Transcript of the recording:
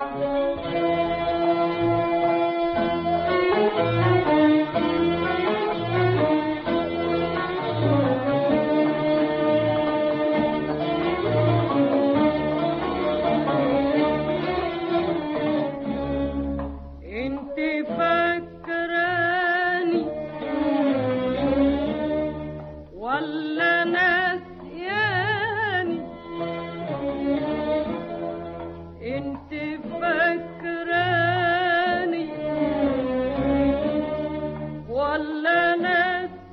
Música planet.